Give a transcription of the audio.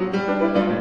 Música